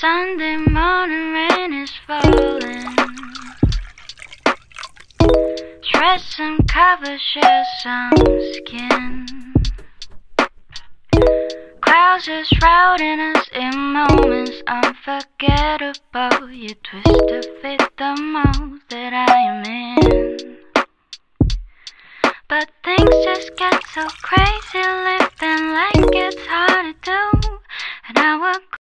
Sunday morning rain is falling. Dress and cover, share some skin. Clouds are shrouding us in moments unforgettable. You twist to fit the mold that I am in. But things just get so crazy,